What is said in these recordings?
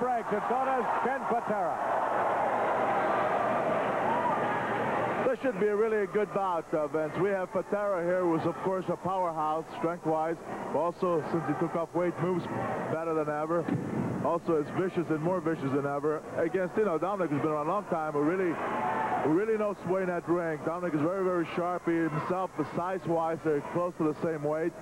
breaks, and so does Ken Patera. This should be a really good bout, uh, Vince. We have Patera here, who's, of course, a powerhouse strength-wise. Also, since he took off weight, moves better than ever. Also, is vicious and more vicious than ever. Against, you know, Dominic has been around a long time, who really, really knows sway in that ring. Dominic is very, very sharp. He himself, size-wise, they're close to the same weight.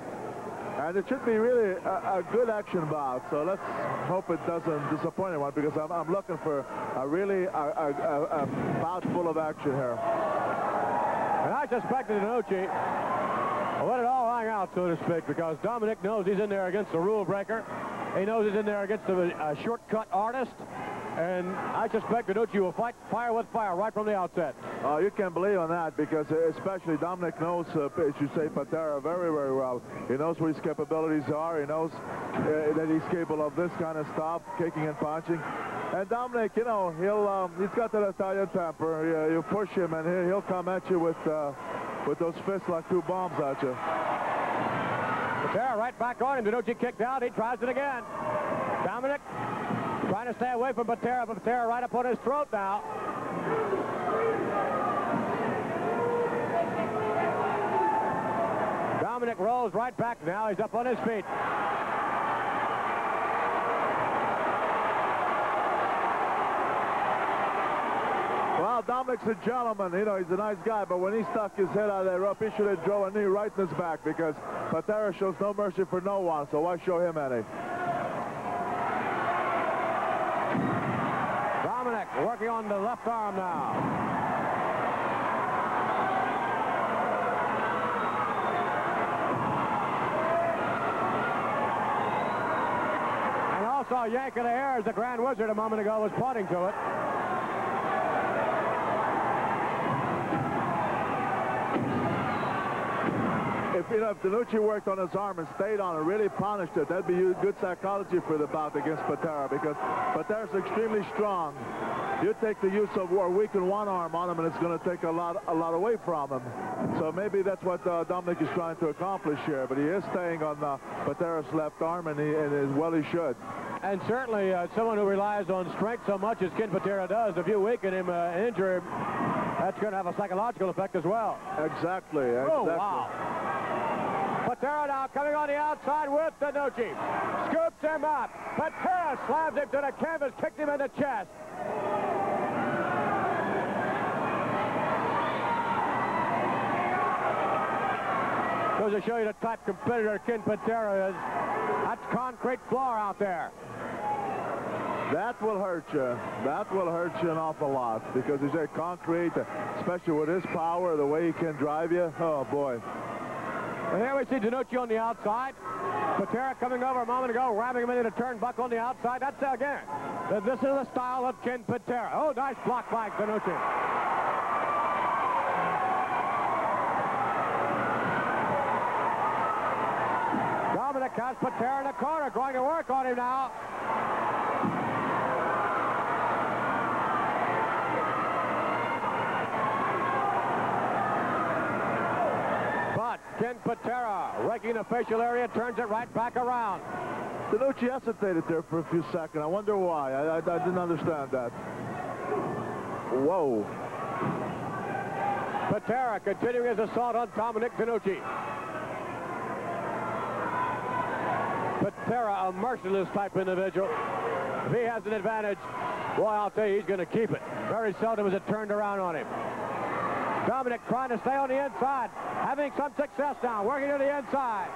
And it should be really a, a, good action bout. So let's hope it doesn't disappoint anyone because I'm, I'm looking for a really a, a, a, bout full of action here. And I suspected DeNucci let it all hang out, so to speak, because Dominic knows he's in there against the rule breaker. He knows he's in there against a, a shortcut artist. And I suspect DeNucci will fight fire with fire right from the outset. Oh, you can believe on that because uh, especially Dominic knows, uh, as you say, Patera very, very well. He knows what his capabilities are. He knows uh, that he's capable of this kind of stuff, kicking and punching. And Dominic, you know, he'll um, he's got that Italian temper. You, you push him, and he'll come at you with uh, with those fists like two bombs at you. Patera right back on him. DeNucci kicked out. He tries it again. Dominic Trying to stay away from Patera, but Patera right up on his throat now. Dominic rolls right back now. He's up on his feet. Well, Dominic's a gentleman. You know, he's a nice guy, but when he stuck his head out of that rope, he should have drove a knee right in his back because Patera shows no mercy for no one, so why show him any? Dominic working on the left arm now. And also yank of the hair as the Grand Wizard a moment ago was pointing to it. If you know if DeNucci worked on his arm and stayed on it, really punished it, that'd be good psychology for the bout against Patera because Patera's extremely strong. You take the use of or weaken one arm on him, and it's going to take a lot a lot away from him. So maybe that's what uh, Dominic is trying to accomplish here. But he is staying on uh, Patera's left arm, and, he, and as well he should. And certainly uh, someone who relies on strength so much as Ken Patera does, if you weaken him, uh, injure him, that's going to have a psychological effect as well. Exactly. exactly. Oh, wow. Now coming on the outside with DeNucci. Scoops him up. Patera slams him to the canvas, kicked him in the chest. Goes to show you the type competitor Ken Patera is. That's concrete floor out there. That will hurt you. That will hurt you an awful lot because he's a concrete, especially with his power, the way he can drive you. Oh, boy. And here we see DeNucci on the outside. Patera coming over a moment ago, ramming him into the turnbuckle on the outside. That's uh, again. This is the style of Ken Patera. Oh, nice block by DeNucci. Dominic has Patera in the corner, going to work on him now. Ken Patera raking the facial area, turns it right back around. DeNucci hesitated there for a few seconds. I wonder why. I, I, I didn't understand that. Whoa. Patera continuing his assault on Dominic DeNucci. Patera, a merciless type individual. If he has an advantage, boy, I'll tell you, he's going to keep it. Very seldom is it turned around on him. Dominic trying to stay on the inside, having some success now, working to the inside.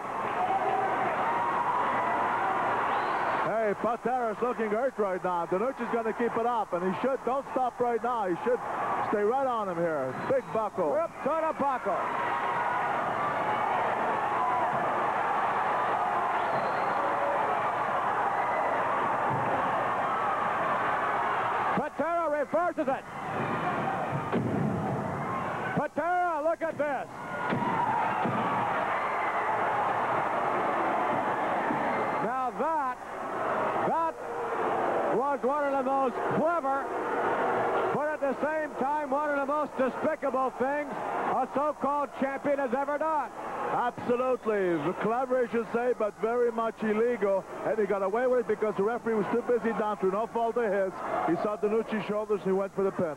Hey, Patera's looking hurt right now. DeNucci's going to keep it up, and he should. Don't stop right now. He should stay right on him here. Big buckle. Rip to the buckle. Patera reverses it. Patera, look at this. Now that, that was one of the most clever, but at the same time, one of the most despicable things a so-called champion has ever done. Absolutely. Clever, I should say, but very much illegal. And he got away with it because the referee was too busy down to no fault of his. He saw DeNucci's shoulders and he went for the pin.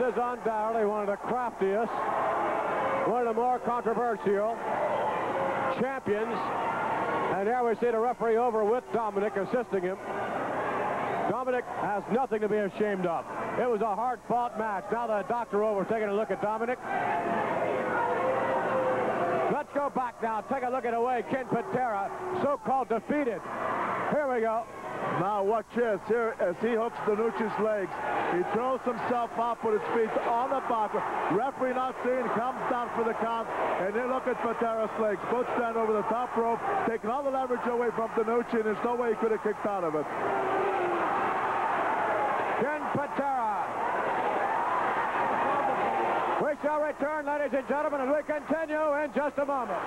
Is undoubtedly one of the craftiest, one of the more controversial champions. And there we see the referee over with Dominic assisting him. Dominic has nothing to be ashamed of. It was a hard-fought match. Now the doctor over taking a look at Dominic. Let's go back now. Take a look at the way Ken Patera, so-called defeated. Here we go. Now watch this. Here, as he hooks DeNucci's legs, he throws himself up with his feet on the back. Referee not seeing, comes down for the count, and then look at Patera's legs. Both stand over the top rope, taking all the leverage away from DeNucci, and there's no way he could have kicked out of it. Ken Patera. We shall return, ladies and gentlemen, and we continue in just a moment.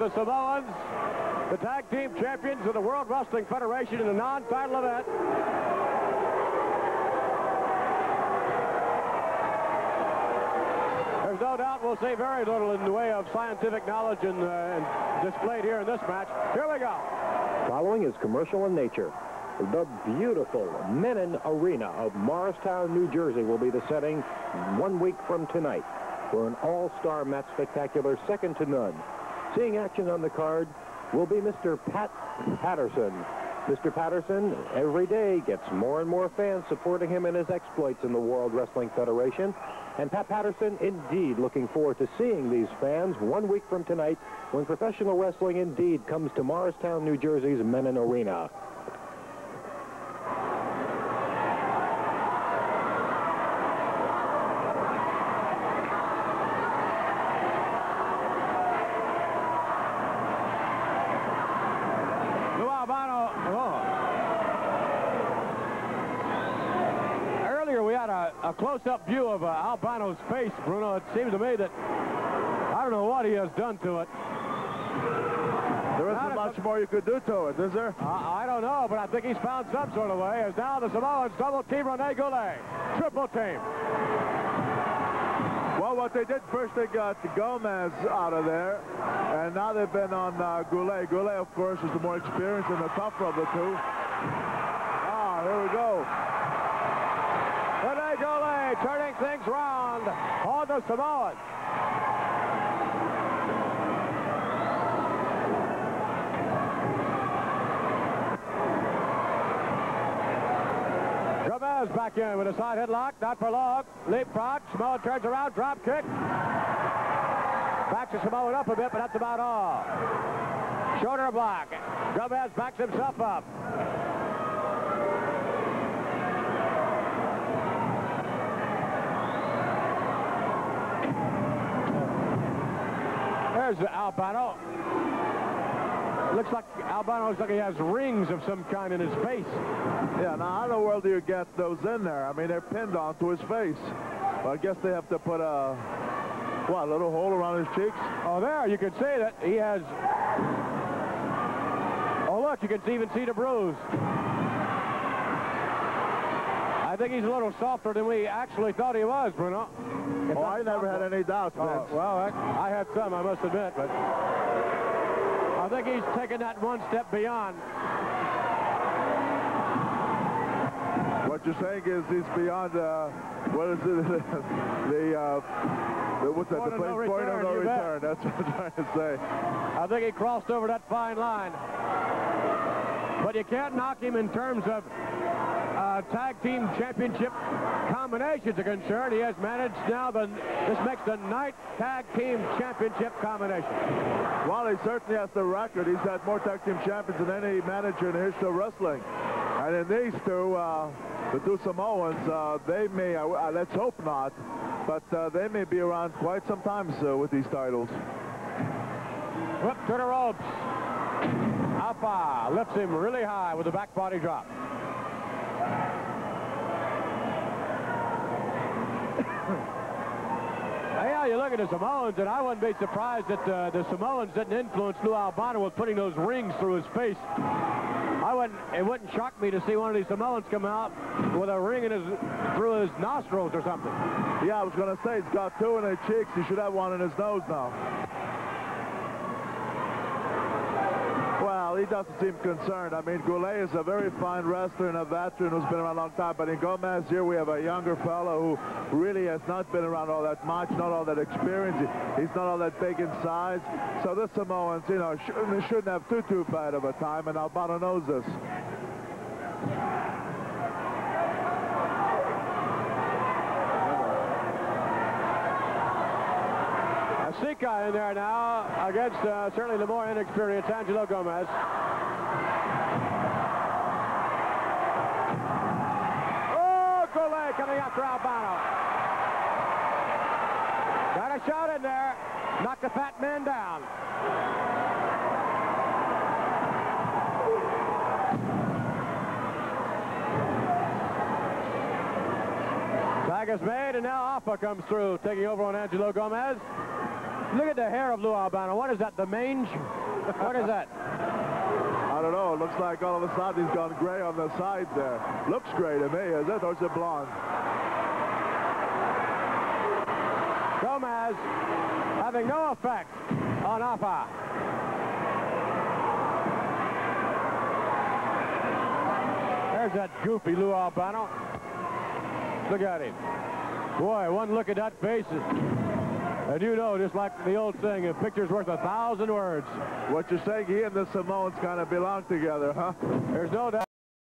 The Samoans, the tag team champions of the World Wrestling Federation in a non-title event. There's no doubt we'll see very little in the way of scientific knowledge and, uh, displayed here in this match. Here we go. Following is commercial in nature. The beautiful Mennen Arena of Morristown, New Jersey will be the setting one week from tonight for an all-star match spectacular second to none. Seeing action on the card will be Mr. Pat Patterson. Mr. Patterson, every day, gets more and more fans supporting him in his exploits in the World Wrestling Federation. And Pat Patterson, indeed, looking forward to seeing these fans one week from tonight when professional wrestling indeed comes to Morristown, New Jersey's Mennen Arena. A close-up view of uh, Albano's face, Bruno. It seems to me that I don't know what he has done to it. There isn't much more you could do to it, is there? Uh, I don't know, but I think he's found some sort of way. As now the Samoans double team Rene Goulet. Triple team. Well, what they did first, they got Gomez out of there, and now they've been on uh, Goulet. Goulet, of course, is the more experienced and the tougher of the two. Ah, here we go. Things round on the Samoans. Gomez back in with a side headlock, not for long. Leapfrog, Samoa turns around, drop kick. Backs the Samoan up a bit, but that's about all. Shoulder block. Gomez backs himself up. There's Albano. Looks like Albano looks like he has rings of some kind in his face. Yeah, now how in the world do you get those in there? I mean, they're pinned onto his face. Well, I guess they have to put a, what, a little hole around his cheeks? Oh, there, you can see that he has... Oh, look, you can even see the bruise. I think he's a little softer than we actually thought he was, Bruno. Oh, I never had any doubts, oh, Well, I, I, had some, I must admit, but I think he's taken that one step beyond. What you're saying is he's beyond, uh, what is it, the, uh, the, what's that, point the place, no point return, of no return. That's what I'm trying to say. I think he crossed over that fine line. But you can't knock him in terms of uh, tag team championship combinations are concerned, he has managed now the this makes the night tag team championship combination. Well, he certainly has the record. He's had more tag team champions than any manager in the history of wrestling. And in these two, uh, the two Samoans, uh, they may, uh, uh let's hope not, but uh, they may be around quite some time uh, with these titles. Whoop to the ropes. Afa lifts him really high with a back body drop. yeah, you look at the Samoans, and I wouldn't be surprised that uh, the Samoans didn't influence Lou Albano with putting those rings through his face. I wouldn't, it wouldn't shock me to see one of these Samoans come out with a ring in his, through his nostrils or something. Yeah, I was going to say, he's got two in his cheeks. He should have one in his nose now. Well, he doesn't seem concerned. I mean, Goulet is a very fine wrestler and a veteran who's been around a long time. But in Gomez here, we have a younger fellow who really has not been around all that much, not all that experience. He's not all that big in size. So this Samoans, you know, shouldn't, shouldn't have too, too bad of a time, and Albano knows this. Sika in there now against uh, certainly the more inexperienced Angelo Gomez. Oh, Goulet coming after Albano. Got a shot in there. Knocked the fat man down. Tag is made, and now Afa comes through, taking over on Angelo Gomez. Look at the hair of Lou Albano. What is that, the mange? What is that? I don't know. It looks like all of a sudden he's gone gray on the side there. Looks gray to me, is it? Or is it blonde? Gomez having no effect on Afa. There's that goofy Lou Albano. Look at him. Boy, one look at that face. And you know, just like the old saying, a picture's worth a thousand words. What you're saying, he and the Samoans kind of belong together, huh? There's no doubt.